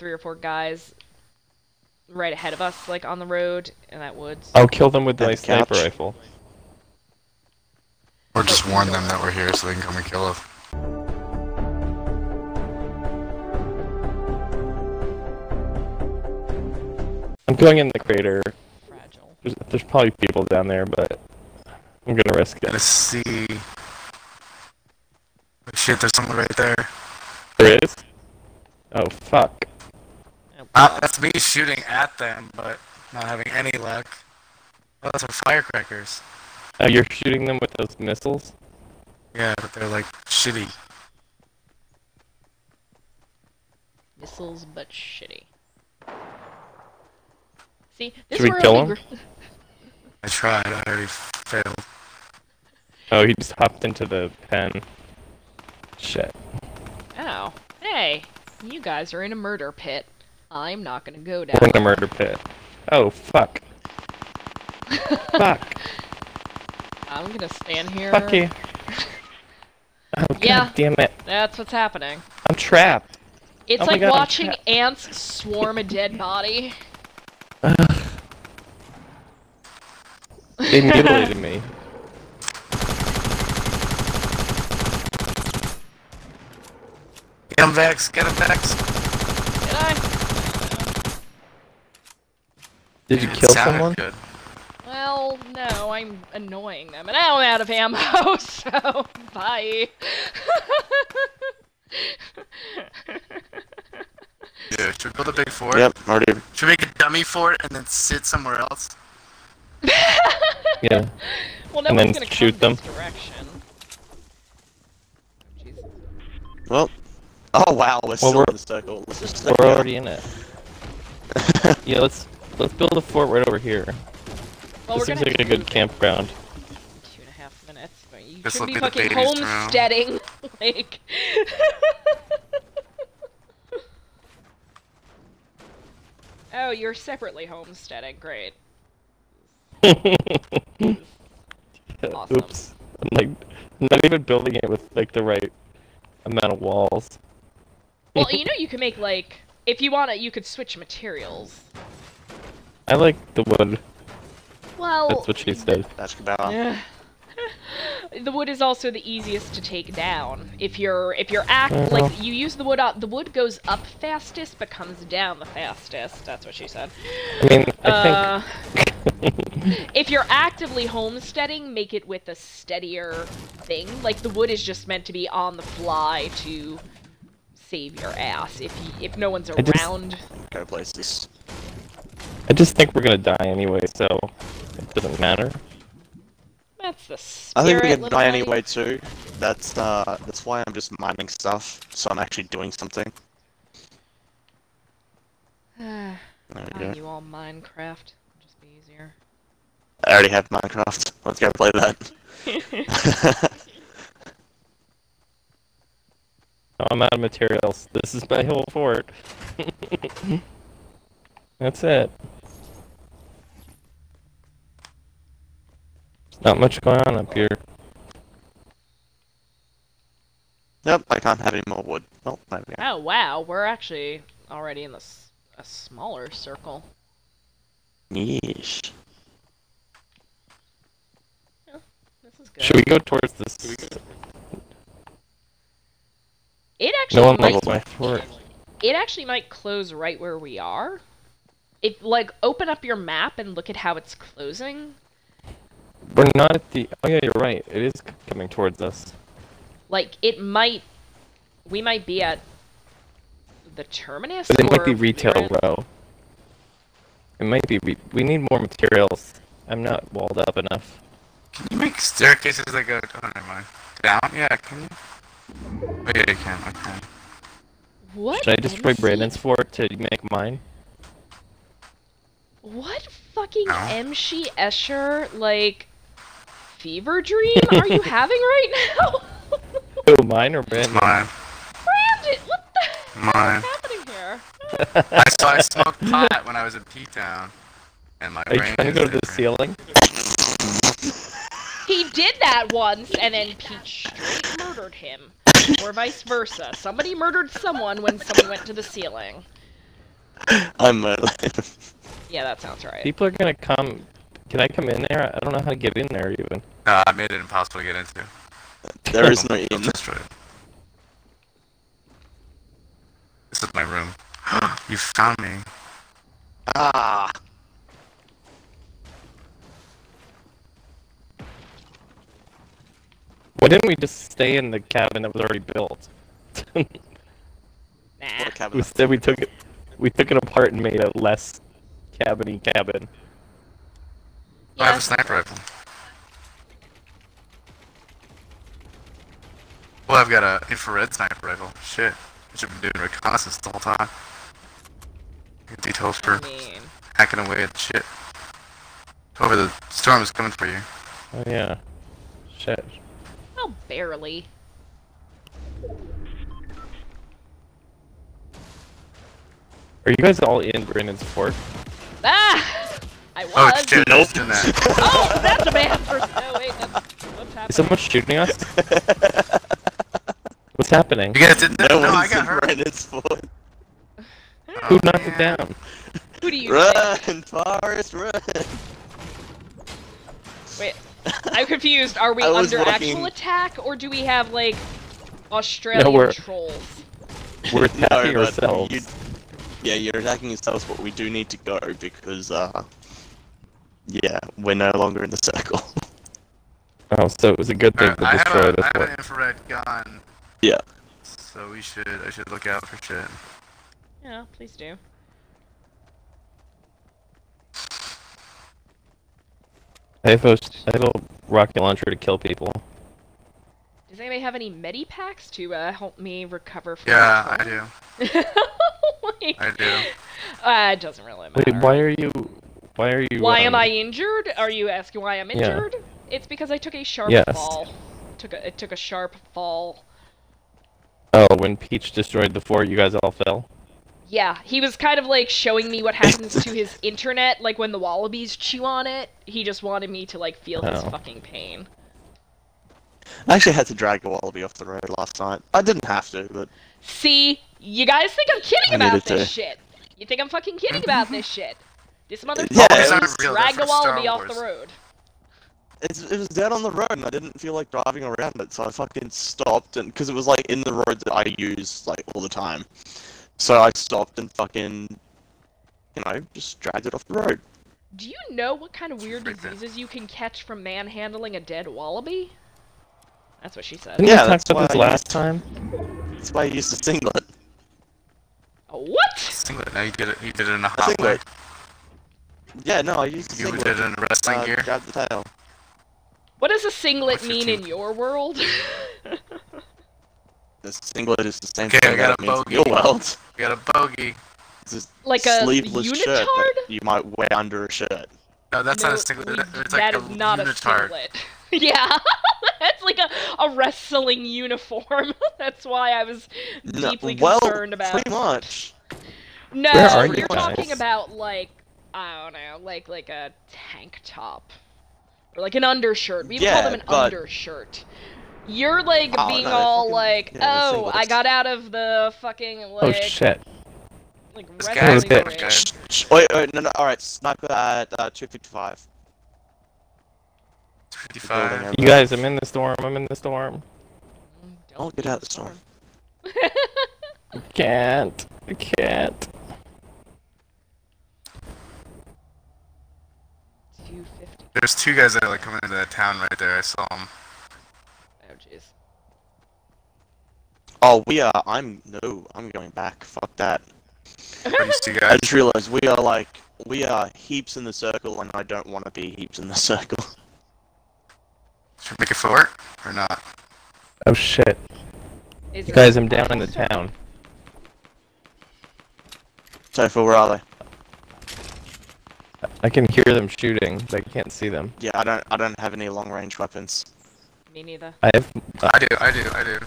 three or four guys right ahead of us, like on the road in that woods. I'll kill them with my the sniper rifle. Or just warn them that we're here so they can come and kill us. I'm going in the crater. Fragile. There's, there's probably people down there, but I'm gonna risk it. Let's see. Oh, shit, there's someone right there. There is? Oh, fuck. That's me shooting at them, but not having any luck. Oh, those are firecrackers. Oh, you're shooting them with those missiles? Yeah, but they're like shitty. Missiles, but shitty. See, this Should we is where kill him? I tried, I already failed. Oh, he just hopped into the pen. Shit. Oh, hey, you guys are in a murder pit. I'm not gonna go down. We're in the murder pit. Oh, fuck. fuck. I'm gonna stand here. Fuck you. Oh, God Yeah. damn it. That's what's happening. I'm trapped. It's Oh like God, watching ants swarm a dead body. They mutilated me. Get him, Vex! Get him, Vex! Did I? Did you It kill someone? Good. Well, no, I'm annoying them, and now I'm out of ammo, so bye. Yeah, should we build a big fort? Yep, already. Should we make a dummy fort and then sit somewhere else? Yeah. well, no And one's then gonna shoot come them. this direction. Jesus. Well. Oh wow, we're still we're- in the circle. We're already in it. Yeah, let's let's build a fort right over here. Well, this we're seems like a good campground. two and a half minutes. But you This should be be fucking homesteading, like. oh, you're separately homesteading. Great. Awesome. Oops. I'm like not even building it with like the right amount of walls. Well, you know, you can make like if you want to, you could switch materials. I like the wood. Well, That's what she said. That's about. Yeah. the wood is also the easiest to take down. If you're if you're act like you use the wood up, the wood goes up fastest but comes down the fastest. That's what she said. I mean, I Uh, think. if you're actively homesteading, make it with a steadier thing. Like the wood is just meant to be on the fly to save your ass. If you, if no one's I just- around, Go places. I just think we're gonna die anyway, so it doesn't matter. that's the I think we can little die buddy. anyway too. That's uh, that's why I'm just mining stuff, so I'm actually doing something. There we go. you all Minecraft. Just be easier. I already have Minecraft. Let's go play that. Oh, I'm out of materials. This is my whole fort. That's it. Not much going on up here. Yep, I can't have any more wood. Oh, there we go. Oh wow, we're actually already in this a smaller circle. Yeesh. This is good. Should we go towards this? It actually No one might, leveled my fort. it actually might close right where we are. If like open up your map and look at how it's closing. We're not at the. Oh yeah, you're right. It is coming towards us. Like it might we might be at the terminus But it might be retail in- row. It might be. Re- we need more materials. I'm not walled up enough. Can you make staircases that go... Oh, never mind. Down? Yeah, can you? Oh, yeah, you can. Okay. What? Should I destroy MC? Brandon's fort to make mine? What fucking No. MC Escher like fever dream are you having right now? Oh, mine or It's Brandon? mine. Brandon, what the Mine. what's happening here? I saw I smoked pot when I was in P-Town. And my Are you brain trying to go to the ceiling? He did that once, and then Peach straight murdered him, or vice versa. Somebody murdered someone when someone went to the ceiling. I'm Merlin. Yeah, that sounds right. People are gonna come. Can I come in there? I don't know how to get in there even. No, I made it impossible to get into. there is no Don't in. destroy. This is my room. you found me. Ah! Why didn't we just stay in the cabin that was already built? Nah. What a cabin. Instead, we took it. We took it apart and made a less cabiny cabin. I have a sniper rifle. Well, I've got a infrared sniper rifle. Shit. I should have been doing reconnaissance the whole time. Details I for mean, hacking away at shit. Over the storm is coming for you. Oh yeah. Shit. oh, barely. Are you guys all in Brandon's fort? Ah! I was. Oh shit, Nope. nope. that. Oh, that's a bad person. No, wait, that's what's Is someone shooting us? What's happening? You guys didn't No, know? No, I one's got in hurt. Brandon's foot. Who Oh, knocked it down? Who do you think? Run, Forrest, run! Wait, I'm confused. Are we under walking- actual attack, or do we have like Australian we're- trolls? We're attacking but ourselves. you- yeah, you're attacking yourselves, but we do need to go because, uh, yeah, we're no longer in the circle. Oh, so it was a good thing Alright, to I have, destroy a, this I have an infrared gun, yeah. so we should I should look out for shit. Yeah, please do. I have a, I have a rocket launcher to kill people. Does anybody have any medi packs to uh, help me recover from? Yeah, I do. like, I do. Uh, it doesn't really matter. Wait, why are you? Why are you? Why um, am I injured? Are you asking why I'm Yeah. injured? It's because I took a sharp Yes. fall. Took a it took a sharp fall. Oh, when Peach destroyed the fort, you guys all fell. Yeah, he was kind of like showing me what happens to his internet, like when the wallabies chew on it. He just wanted me to like feel his Oh. fucking pain. I actually had to drag a wallaby off the road last night. I didn't have to, but See, you guys think I'm kidding I about this to. shit. You think I'm fucking kidding about this shit. This motherfucker Yeah, it just was- real, dragged a wallaby off the road. it's, it was dead on the road, and I didn't feel like driving around it, so I fucking stopped, and because it was like in the road that I use like all the time, so I stopped and fucking, you know, just dragged it off the road. Do you know what kind of weird diseases you can catch from manhandling a dead wallaby? That's what she said. Didn't Yeah, that's talk about this why I last time? That's why I used a singlet. A what? Singlet. Now you did it. You did it in a A hot way. Singlet. Yeah, no, I used a You singlet. did it in wrestling uh, gear. Grab the tail. What does a singlet What's mean in your world? The singlet is the same Okay, I thing got that a it means in bogey. your world. You got a bogey. It's this like a sleeveless shirt that you might wear under a shirt. No, that's No, not a singlet. we- It's that a is not a singlet. yeah, that's like a, a wrestling uniform. that's why I was No, deeply well, concerned about. pretty much. No, Where are you're you talking about like I don't know, like like a tank top or like an undershirt. We would call them an but- undershirt. You're like Oh, being no, all fucking- like, yeah, oh, I singlets." got out of the fucking Oh shit! like This wrestling guy's ring. bitch. guy. Shh, shh, Wait, wait, no, no, alright, sniper at uh, 255. Fifty-five. You guys, I'm in the storm. I'm in the storm. Don't get out of the storm. I can't. I can't. Two fifty. There's two guys that are like coming into that town right there. I saw them. Oh jeez. Oh, we are. I'm. No, I'm going back. Fuck that. Are these I just realized we are like. We are heaps in the circle, and I don't want to be heaps in the circle. Should we make a fort or not? Oh shit! Is You guys, I'm down in the town. So, Phil, where are they? I can hear them shooting, but I can't see them. Yeah, I don't. I don't have any long range weapons. Me neither. I have. I do. I do. I do.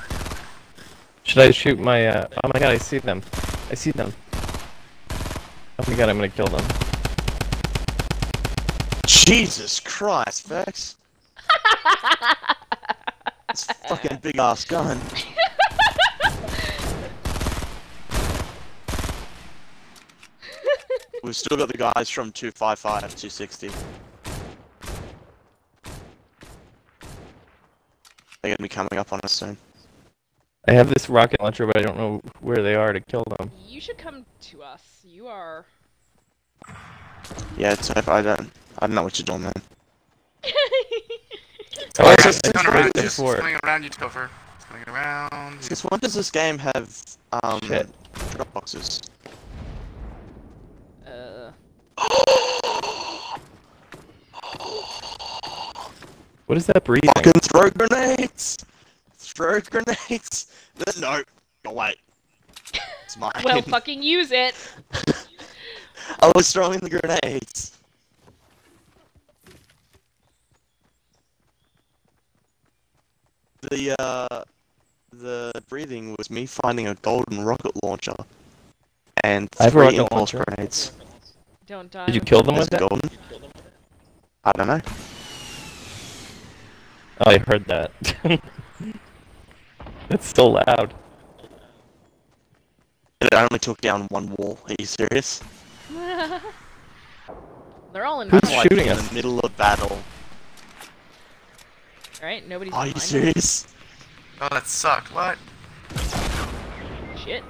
Should I shoot my? uh... Oh my god! I see them. I see them. Oh my god! I'm gonna kill them. Jesus Christ, Vex. This fucking big ass gun. We've still got the guys from 255, 260. They're gonna be coming up on us soon. I have this rocket launcher, but I don't know where they are to kill them. You should come to us. You are. Yeah, it's I don't I don't know what you're doing, man. Oh, Oh, I- it's I just- It's tried coming around it you. It's before. coming around you, Topher. It's coming around. you. Since when does this game have um Shit. drop boxes? What is that breathing? Fucking throw grenades! Throw grenades! No, no, wait. It's mine. Well, fucking use it. I was throwing the grenades. The uh, the breathing was me finding a golden rocket launcher and I have a three rocket impulse launcher. grenades. Don't die. Did you kill them Is with it that? golden? I don't know. Oh, I heard that. it's so loud. It only took down one wall. Are you serious? They're all in. Who's fight, Like, shooting in us? the middle of battle. Right? Nobody's. Are you behind us? serious? Oh, that sucked. What? Shit.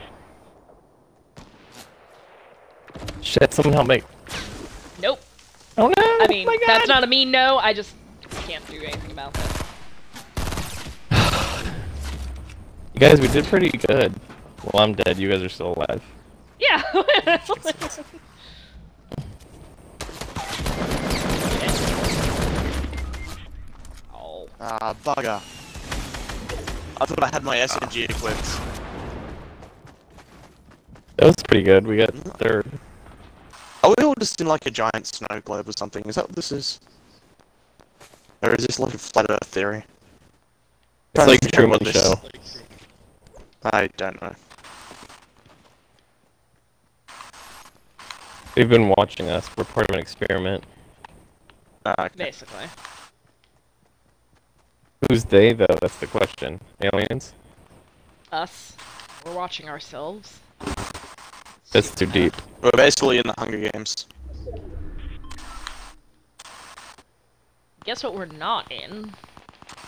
Shit, someone help me. Nope. Oh no! I mean, my God. that's not a mean no. I just can't do anything about that. You guys, we did pretty good. Well, I'm dead. You guys are still alive. Yeah. oh. Ah, bugger. I thought I had my SMG equipped. That was pretty good. We got third. Are we just in like a giant snow globe or something? Is that what this is? Or is this like a flat earth theory? It's like figure out what Truman this- Show. I don't know. They've been watching us. We're part of an experiment. Ah, okay. Basically. Who's they, though? That's the question. Aliens? Us. We're watching ourselves. That's too deep. We're basically in the Hunger Games. Guess what we're not in?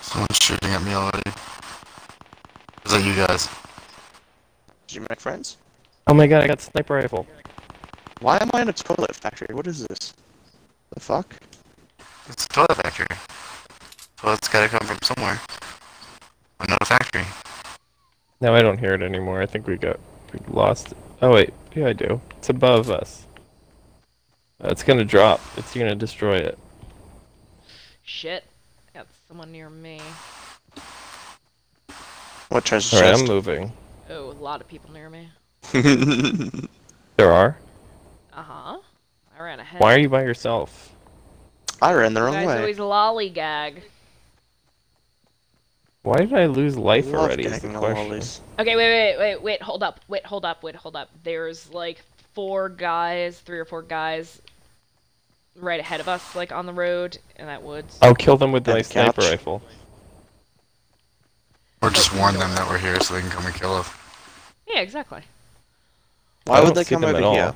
Someone's shooting at me already. Is that you guys? Did you make friends? Oh my god, I got sniper rifle. Why am I in a toilet factory? What is this? The fuck? It's a toilet factory. So it's gotta come from somewhere. Another factory. No, I don't hear it anymore. I think we got we lost it. Oh wait, yeah I do. It's above us. It's gonna drop. It's gonna destroy it. Shit. Got someone near me. What treasure Alright, I'm moving. Oh, a lot of people near me. There are. Uh huh. I ran ahead. Why are you by yourself? I ran the You wrong guys way. always lollygag. Why did I lose life Love already? Is the question. Okay, wait, wait, wait, wait, hold up, wait, hold up, wait, hold up. There's like four guys, three or four guys right ahead of us, like on the road in that woods. I'll kill them with my the sniper rifle. Or just warn them that we're here so they can come and kill us. Yeah, exactly. Why would they come them over at all. here?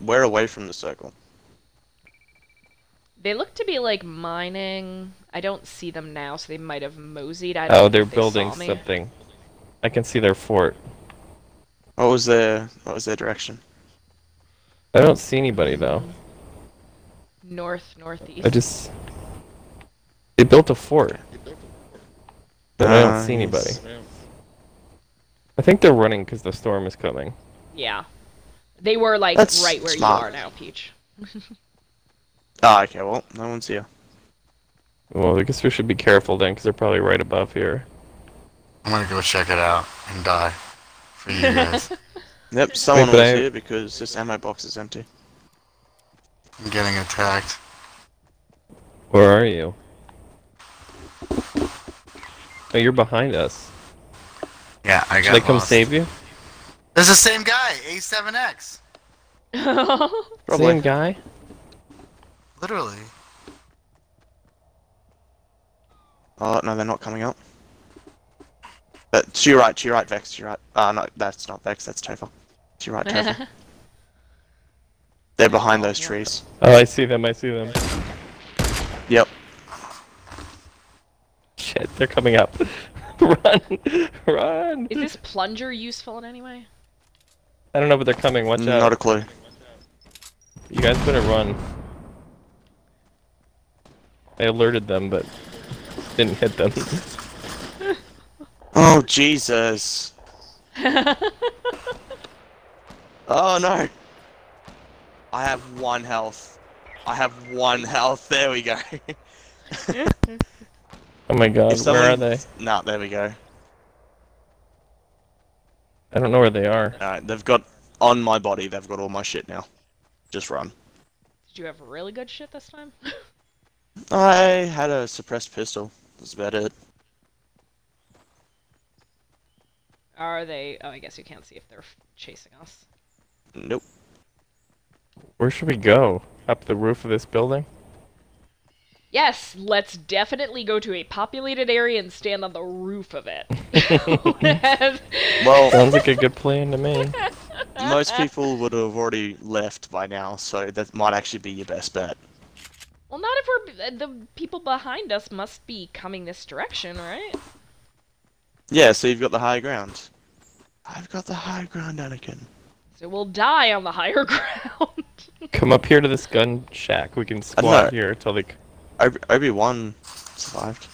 We're away from the circle. They look to be like mining. I don't see them now, so they might have moseyed. I don't Oh, they're they building something. I can see their fort. What was their What was their direction? I don't see anybody though. North, northeast. I just they built a fort, but I don't see anybody. I think they're running because the storm is coming. Yeah. They were like That's right where smart. you are now, Peach. Ah, okay. Well, no one's here. Well, I guess we should be careful then, because they're probably right above here. I'm gonna go check it out and die. For you guys. Yep, someone but was I- here because this ammo box is empty. I'm getting attacked. Where are you? Oh, you're behind us. Yeah, I got Should got I come lost. save you? It's the same guy, A7X. Probably. Same guy? Literally. Oh no, they're not coming up. But to your right, to your right, Vex. To your right. Ah, no, that's not Vex. That's Topher. To your right, Trevor. They're behind those oh, trees. Oh, I see them. I see them. Yep. Shit, they're coming up. run, run. Is this plunger useful in any way? I don't know, but they're coming. Watch Not out. a clue. You guys better run. I alerted them, but didn't hit them. Oh Jesus. Oh no. I have one health. I have one health. There we go. oh my god, If where are they? nah, there we go. I don't know where they are. Alright, they've got on my body. They've got all my shit now. Just run. Did you have really good shit this time? I had a suppressed pistol. That's about it. Are they? Oh, I guess you can't see if they're chasing us. Nope. Where should we go? Up the roof of this building? Yes, let's definitely go to a populated area and stand on the roof of it. Well, Sounds like a good plan to me. most people would have already left by now, so that might actually be your best bet. well, not if we're uh, the people behind us must be coming this direction, right? Yeah, so you've got the high ground. I've got the high ground, Anakin. So we'll die on the higher ground. Come up here to this gun shack. We can know. squat here till they. Obi- Obi-Wan survived.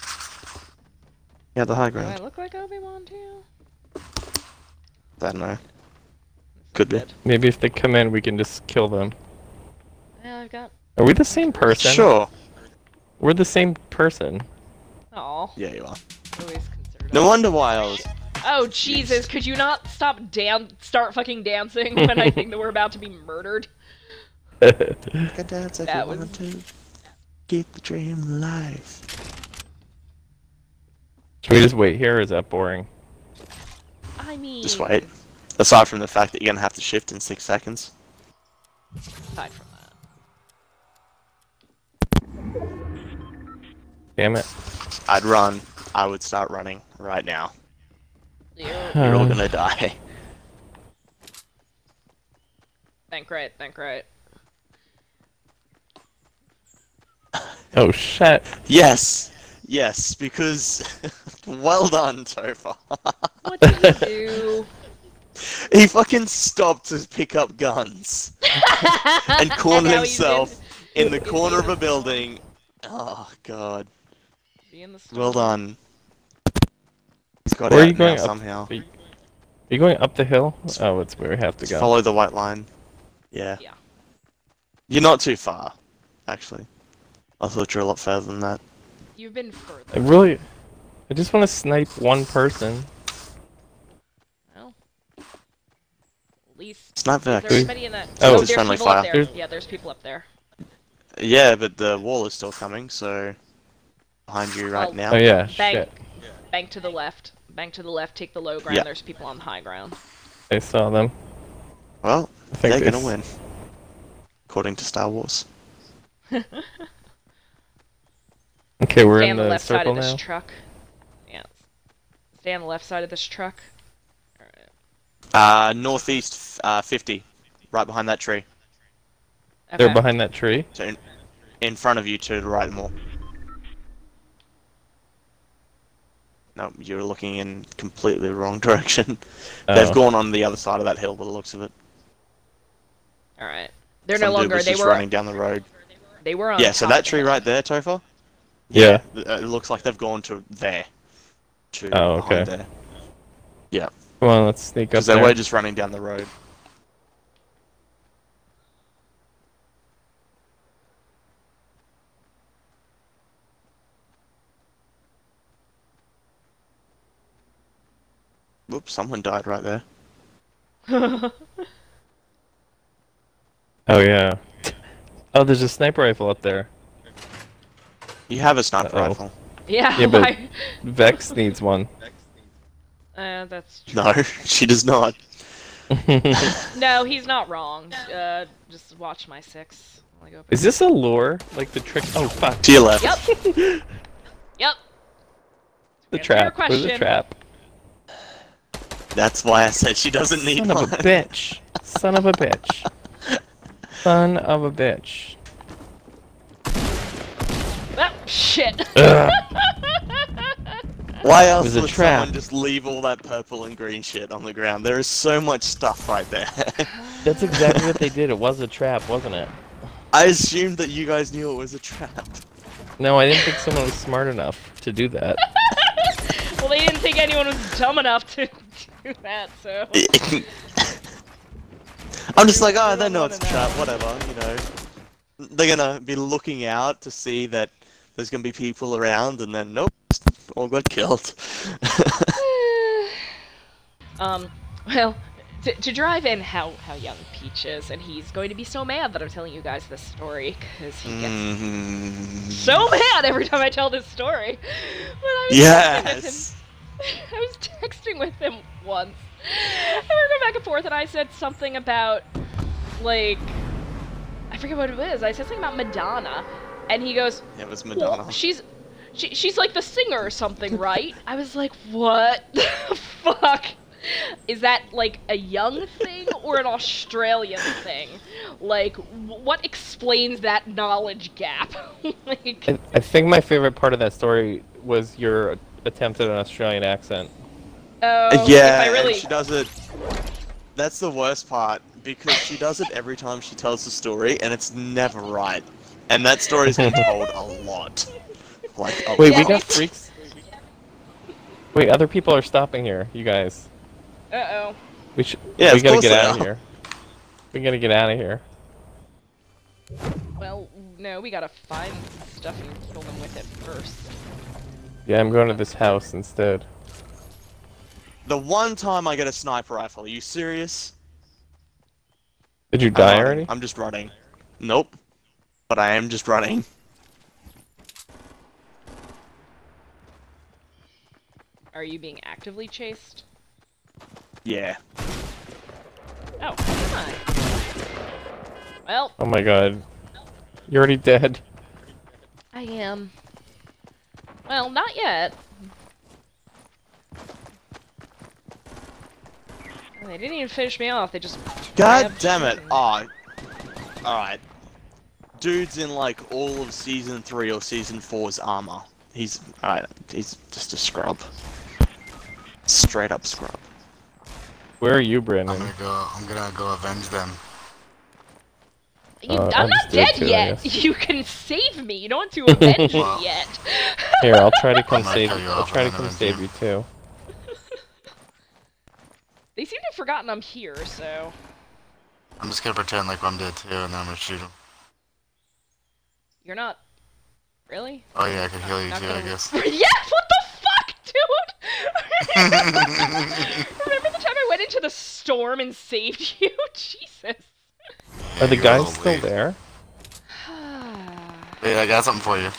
Yeah, the high Do I look like Obi Wan too? I don't know. Could be. Maybe if they come in, we can just kill them. Yeah, I've got. Are we the same person? Sure. We're the same person. Oh, Yeah, you are. always. No wonder why I was. Oh Jesus! Could you not stop dan- start fucking dancing when I think that we're about to be murdered? Good dance if That you was- want to. Keep the dream alive. Should we just wait here, or is that boring? I mean, Just wait. Aside from the fact that you're gonna have to shift in six seconds. Aside from that, Damn it. I'd run. I would start running right now. You're- You're all gonna die. think right, think right. Oh shit. Yes! Yes, because. well done, Topher. What did you do? he fucking stopped to pick up guns and cornered himself in the corner of a building. Oh god. Be in the Well done. He's got Where are you going now up? somehow. Are you, are you going up the hill? Oh, it's where we have to Just go. Follow the white line. Yeah. Yeah. You're not too far, actually. I thought you were a lot further than that. You've been further. I really, I just want to snipe one person. Well, at least. Snipe Is there anybody in that? Oh, Oh, there's friendly people up fire. there. There's- Yeah, there's people up there. Yeah, but the wall is still coming, so behind you right Well, now. Oh yeah, Bang. shit. Bank to the left. Bank to the left. Take the low ground. Yeah. There's people on the high ground. I saw them. Well, I think they're they gonna win, according to Star Wars. Okay, we're Stay in on the, the left side circle of this truck. Yeah. Stay on the left side of this truck. Alright. Uh, northeast, uh, 50, right behind that tree. They're behind that tree. So in, in front of you to the right more. No, you're looking in completely the wrong direction. They've Oh. gone on the other side of that hill by the looks of it. All right. They're Some no dude longer. was They just were. running down the road. They were on. Yeah, so top that tree right there, Topher. Yeah. uh, It looks like they've gone to there. To Oh, okay. there. Come on, let's sneak up Because they were just running down the road. Whoops, someone died right there. Oh yeah. Oh, there's a sniper rifle up there. You have a sniper Uh-oh. rifle. yeah. Yeah, but- Vex needs one. Uh, that's true. No, she does not. No, he's not wrong. Uh, just watch my six. Go Is this a lure? Like the trick? Oh fuck. To your left. Yep. Yep. The Answer your trap. Where's the trap? That's why I said she doesn't need Son of a bitch. Son of a bitch. Son of a bitch. Oh, shit. Why else would trap. someone just leave all that purple and green shit on the ground? There is so much stuff right there. That's exactly what they did. It was a trap, wasn't it? I assumed that you guys knew it was a trap. No, I didn't think someone was smart enough to do that. Well, they didn't think anyone was dumb enough to do that, so. I'm just like, oh, they know it's a trap, whatever, you know. They're gonna be looking out to see that there's gonna be people around, and then nope, all got killed. um, well, to, to drive in how, how young Peach is, and he's going to be so mad that I'm telling you guys this story, because he gets Mhm. so mad every time I tell this story. But I was texting with him- Yes. I was texting with him once. And we were going back and forth, and I said something about, like, I forget what it was. I said something about Madonna, and he goes, It was well, Madonna. she's she, she's like the singer or something, right? I was like, what the fuck? Is that like a young thing or an Australian thing? Like, what explains that knowledge gap? like, I, I think my favorite part of that story was your attempt at an Australian accent. oh, yeah, if I really, and she does it. That's the worst part because she does it every time she tells the story, and it's never right. And that story's been told a lot. Like, a Wait, Yeah, we got freaks. Wait, other people are stopping here. You guys, uh oh. we should. Yeah, we gotta get they out of here. We gotta get out of here. Well, no, we gotta find stuff and kill them with it first. Yeah, I'm going to this house instead. The one time I get a sniper rifle, are you serious? Did you I'm die already? I'm just running. Nope. But I am just running. Are you being actively chased? Yeah. Oh, come on. Well, Oh my god. You're already dead. I am. Well, not yet. They didn't even finish me off. They just. God damn it. shooting. Oh. Ah. Alright. Dude's in like all of season 3 or season 4's armor. He's. Alright, he's just a scrub. Straight up scrub. Where are you, Brandon? I'm Brandon? gonna go. I'm gonna go avenge them. You, Uh, I'm I'm not dead dead too, yet. You can save me. You don't want to avenge me yet. Here, I'll try to come save you. you I'll try to come save you- you too. They seem to have forgotten I'm here, so. I'm just gonna pretend like I'm dead too, and then I'm gonna shoot them. You're not. Really? Oh yeah, I can heal you too, I gonna- guess. yes! What the fuck, dude? Remember the time I went into the storm and saved you? Jesus. Are the guys little still there? Hey, I got something for you.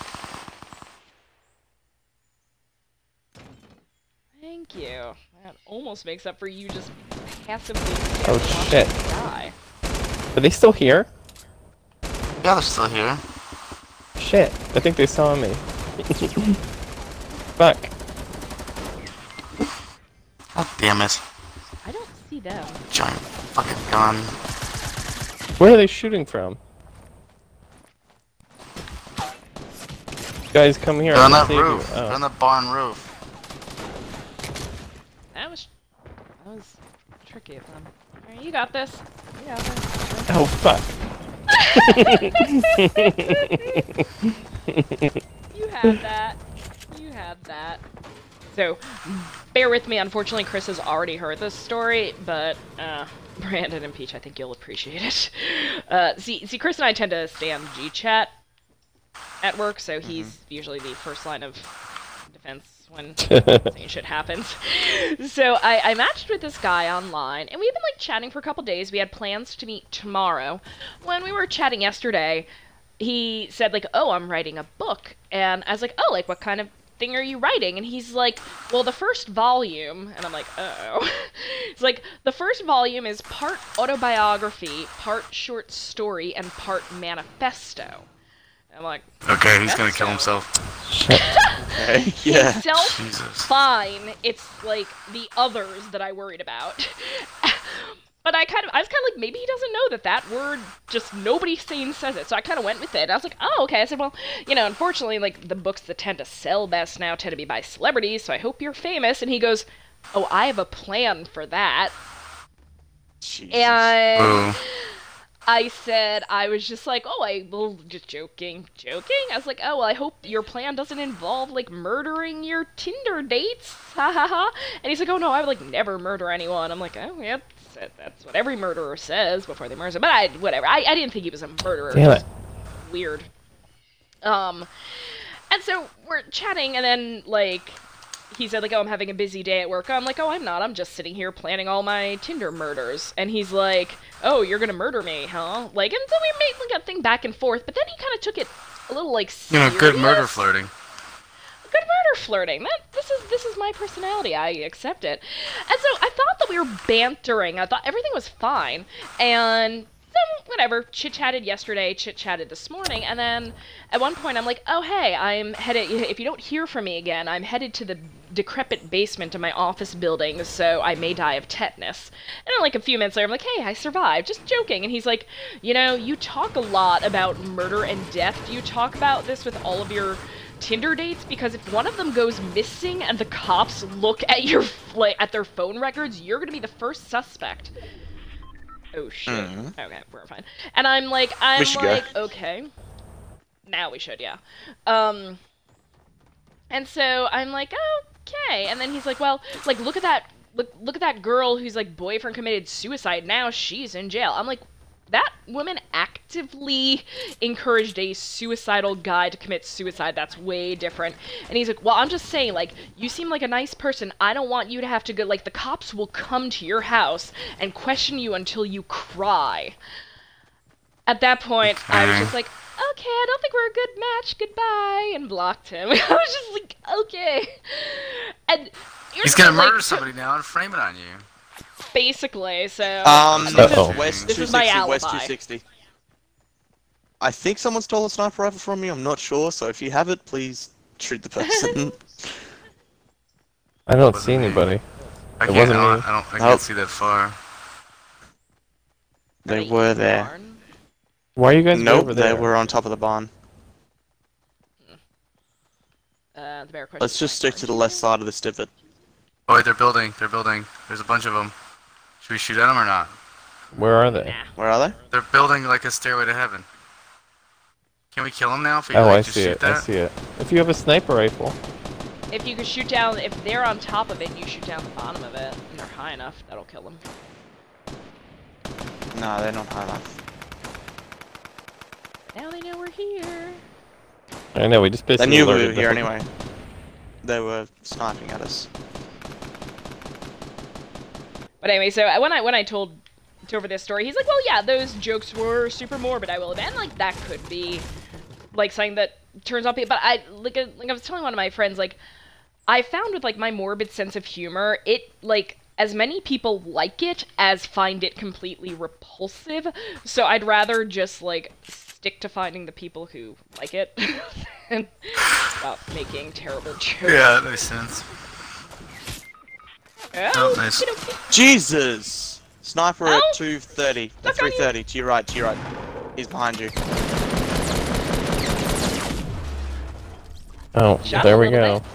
Thank you. That almost makes up for you just passively Oh, shit. die. Are they still here? Yeah, they're still here. Shit, I think they saw me. Fuck. God damn it. I them. Giant fucking gun. Where are they shooting from? Guys, come here. They're on that roof. Oh. They're on the barn roof. That was that was tricky of them. Alright, you got this. You got this. Oh, fuck. You had that. You had that. So, bear with me. Unfortunately, Chris has already heard this story, but uh, Brandon and Peach, I think you'll appreciate it. Uh, see, see, Chris and I tend to stay on G chat at work, so he's usually the first line of defense when shit happens. So I, I matched with this guy online, and we've been like chatting for a couple days. We had plans to meet tomorrow. When we were chatting yesterday, he said like, "Oh, I'm writing a book," and I was like, "Oh, like what kind of thing are you writing?" And he's like, "Well, the first volume," and I'm like, "Oh." it's like the first volume is part autobiography, part short story, and part manifesto. I'm like, Okay, he's gonna kill himself. Okay. Yeah. himself Jesus. fine. It's like the others that I worried about. But I kind of, I was kind of like, maybe he doesn't know that that word just nobody sane says it. So I kind of went with it. I was like, oh, okay. I said, well, you know, unfortunately, like the books that tend to sell best now tend to be by celebrities. So I hope you're famous. And he goes, oh, I have a plan for that. Jesus. And Ooh. I said, I was just like, oh, I, well, just joking, joking. I was like, oh, well, I hope your plan doesn't involve, like, murdering your Tinder dates. Ha ha ha. And he's like, oh, no, I would, like, never murder anyone. I'm like, oh, yeah, that's, that's what every murderer says before they murder. But I, whatever. I, I didn't think he was a murderer. Damn it. Weird. Um, and so we're chatting, and then, like, he said like, "Oh, I'm having a busy day at work." I'm like, "Oh, I'm not. I'm just sitting here planning all my Tinder murders." And he's like, "Oh, you're gonna murder me, huh?" Like, and so we made like a thing back and forth. But then he kind of took it a little like You know, good murder flirting. Good murder flirting. That this is this is my personality. I accept it. And so I thought that we were bantering. I thought everything was fine, and then whatever. Chit chatted yesterday. Chit chatted this morning, and then at one point I'm like, oh hey, I'm headed. If you don't hear from me again, I'm headed to the decrepit basement of my office building, so I may die of tetanus. And then like a few minutes later, I'm like, hey, I survived. Just joking. And he's like, you know, you talk a lot about murder and death. Do you talk about this with all of your Tinder dates because if one of them goes missing and the cops look at your like at their phone records, you're gonna be the first suspect. Oh shit. Mhm. Okay, we're fine. And I'm like, I'm should go. like, okay. Now we should, yeah. Um. And so I'm like, okay. And then he's like, well, like look at that, look look at that girl whose like boyfriend committed suicide. Now she's in jail. I'm like, that woman actively encouraged a suicidal guy to commit suicide. That's way different. And he's like, Well, I'm just saying, like, you seem like a nice person. I don't want you to have to go. Like, the cops will come to your house and question you until you cry. At that point, I was just like, Okay, I don't think we're a good match. Goodbye. And blocked him. I was just like, Okay. And. He's gonna like, murder somebody now and frame it on you. Basically, so. Um, this this Uh-oh. is West This is my 260, West 260. I think someone stole a sniper rifle from me. I'm not sure. So if you have it, please shoot the person. I don't see anybody. I It can't. wasn't I don't. me. I, don't, I Nope. can't see that far. they Any were there. barn? Why are you guys Nope, over they were on top of the barn. Uh, the bear. Let's just stick to the left side of this divot. Oh wait, they're building. They're building. There's a bunch of them. Should we shoot at them or not? Where are they? Nah. Where are they? They're building like a stairway to heaven. Can we kill them now? If we Oh, like, I just see shoot it. that? I see it. If you have a sniper rifle, If you could shoot down, if they're on top of it, you shoot down the bottom of it, and they're high enough, that'll kill them. No, they're not high enough. Now they know we're here. I know we just They basically knew we were here them. anyway. They were sniping at us. But anyway, so when I when I told Topher this story, he's like, "Well, yeah, those jokes were super morbid. I will admit, like that could be like something that turns off people. But I like uh, like I was telling one of my friends, like I found with like my morbid sense of humor, it like as many people like it as find it completely repulsive. So I'd rather just like stick to finding the people who like it and stop making terrible jokes. Yeah, that makes sense. Oh, Oh, nice. Jesus! Sniper at Oh! 230. Uh, Look you. 330. To your right, to your right. He's behind you. Oh, Shot there we little go.